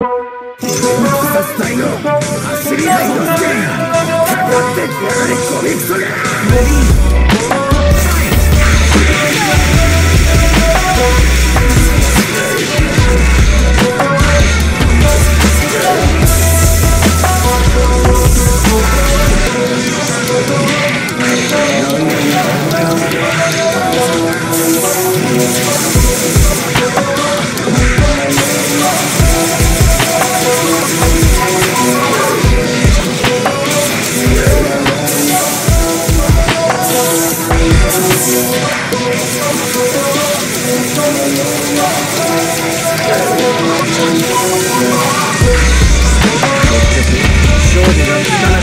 さす隊の走り合いの剣がかかってれ Shorty,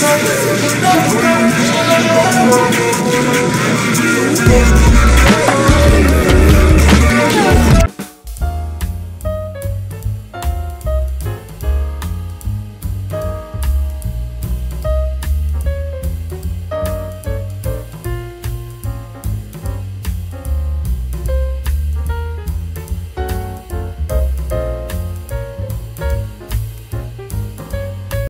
が Thank